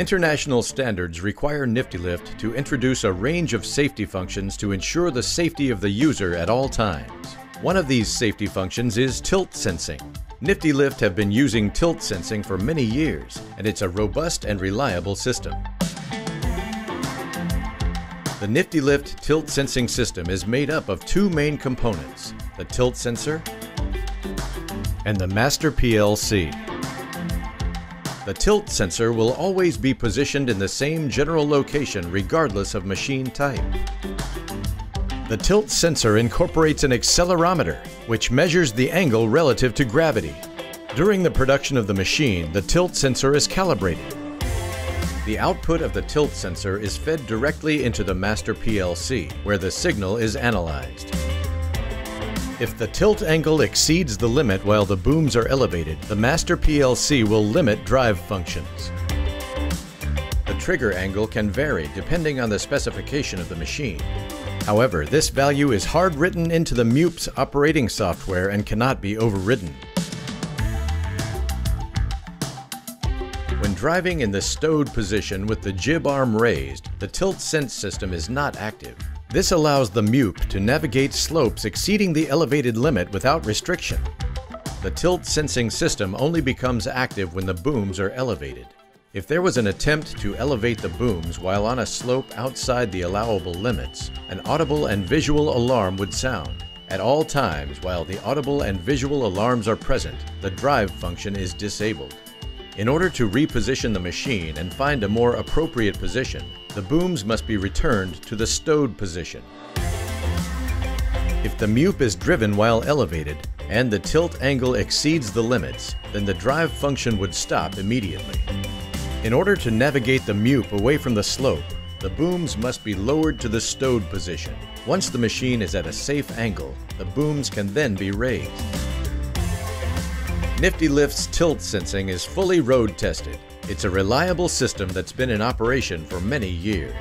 International standards require Niftylift to introduce a range of safety functions to ensure the safety of the user at all times. One of these safety functions is tilt sensing. Niftylift have been using tilt sensing for many years, and it's a robust and reliable system. The Niftylift tilt sensing system is made up of two main components, the tilt sensor and the master PLC. The tilt sensor will always be positioned in the same general location regardless of machine type. The tilt sensor incorporates an accelerometer, which measures the angle relative to gravity. During the production of the machine, the tilt sensor is calibrated. The output of the tilt sensor is fed directly into the master PLC, where the signal is analyzed. If the tilt angle exceeds the limit while the booms are elevated, the master PLC will limit drive functions. The trigger angle can vary depending on the specification of the machine. However, this value is hard written into the MEWP's operating software and cannot be overridden. When driving in the stowed position with the jib arm raised, the tilt sense system is not active. This allows the MEWP to navigate slopes exceeding the elevated limit without restriction. The tilt sensing system only becomes active when the booms are elevated. If there was an attempt to elevate the booms while on a slope outside the allowable limits, an audible and visual alarm would sound. At all times while the audible and visual alarms are present, the drive function is disabled. In order to reposition the machine and find a more appropriate position, the booms must be returned to the stowed position. If the MEWP is driven while elevated and the tilt angle exceeds the limits, then the drive function would stop immediately. In order to navigate the MEWP away from the slope, the booms must be lowered to the stowed position. Once the machine is at a safe angle, the booms can then be raised. Niftylift's tilt sensing is fully road tested. It's a reliable system that's been in operation for many years.